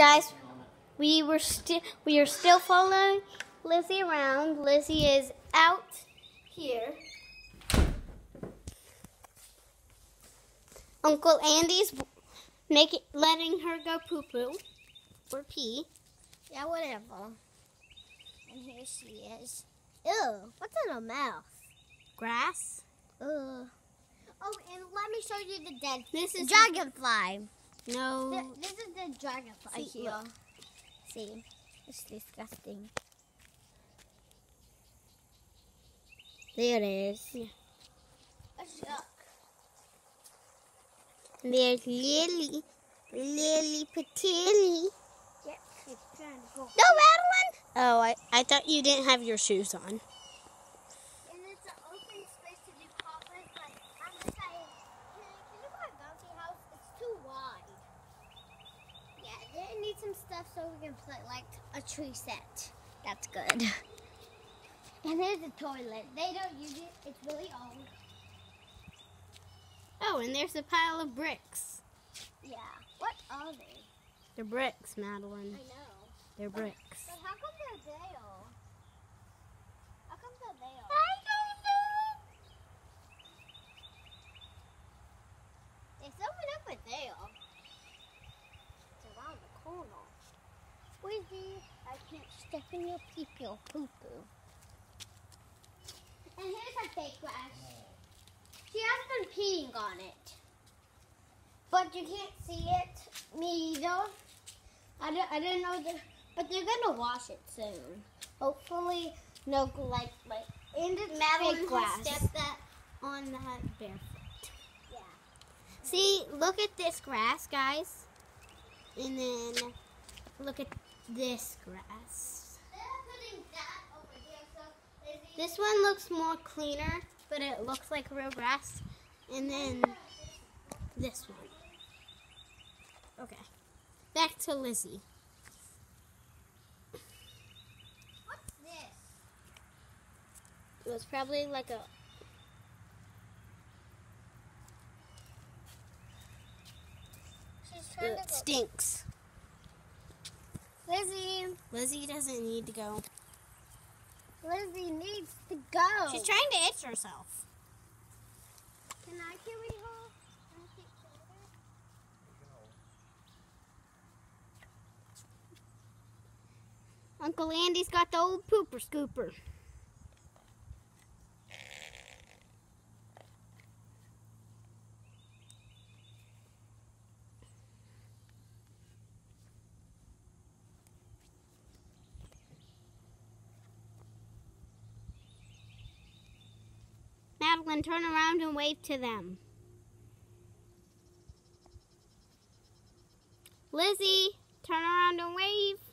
Guys, we were still we are still following Lizzy around. Lizzy is out here. Uncle Andy's making letting her go poo poo or pee. Yeah, whatever. And here she is. Ew, what's in her mouth? Grass. Ugh. Oh, and let me show you the dead This is dragonfly. No. Th- this is the dragonfly See, here. look. See, it's disgusting. There it is. Yeah. A shark. There's Lily, Lily Patili. Yeah, it's trying to go. No, Madelyn. Oh, I I thought you didn't have your shoes on. And it's an open space to do poppers, but I'm deciding, can, can you go to bouncy house? It's too wide. Yeah, they need some stuff so we can play like a tree set. That's good. And there's a toilet. They don't use it. It's really old. Oh, and there's a pile of bricks. Yeah. What are they? They're bricks, Madelyn. I know. They're bricks. But how come they're there? How come they're there? I don't know. There's someone over there. It's around the corner. Wizzy, I can't step in your pee pee or poo poo. And here's a fake grass. She has been peeing on it. But you can't see it. Me either. I don't, I don't know. The, but they're going to wash it soon. Hopefully, no, like, like, in the Madelyn grass. stepped that on that barefoot. Yeah. See, look at this grass, guys. And then look at this grass. They're putting that over here, so This one looks more cleaner, but it looks like real grass. And then this one. Okay. Back to Lizzy. What's this? It was probably like a it stinks. Lizzy, Lizzy doesn't need to go. Lizzy needs to go. She's trying to itch herself. Can I carry her? Can I take care of her? Uncle Andy's got the old pooper scooper. Madelyn, turn around and wave to them. Lizzy, turn around and wave.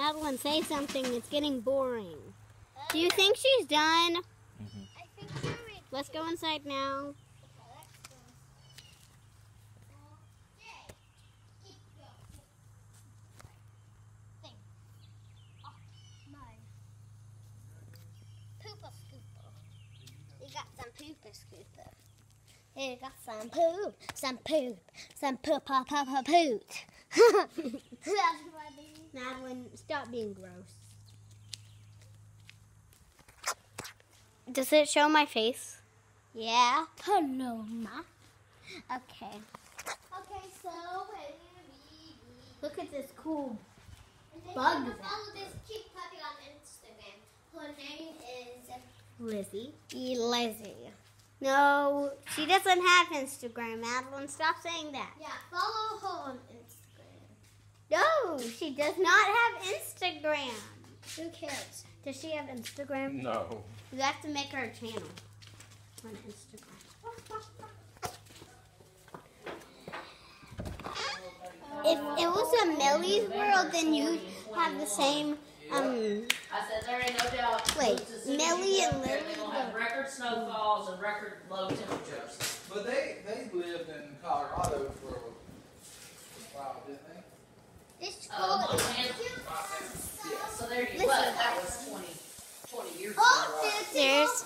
Madelyn, say something. It's getting boring. Do you think she's done? I think you're. Let's go inside now. Pooper scooper. You got some pooper scooper. Here, you got some poop, some poop, some poop, poop, poop, poop, poop. Madelyn, stop being gross. Does it show my face? Yeah. Hello, ma. Okay. Okay, so Look at this cool. Bug follow this cute puppy on Instagram. Her name is Lizzy. Lizzy. No, she doesn't have Instagram, Madelyn. Stop saying that. Yeah, follow her on Instagram. No, she does not have Instagram. Who cares? Does she have Instagram? No. You have to make her a channel on Instagram. If it was a Millie's world, then you'd have the same. Um, I said there ain't no doubt. wait, Luke's a super Ellie and They're Lily. have record snowfalls and record low temperatures. But they they lived in Colorado for a while, didn't they? It's called. Uh, yeah, so there you go. That was 20, 20 years ago. Right? There's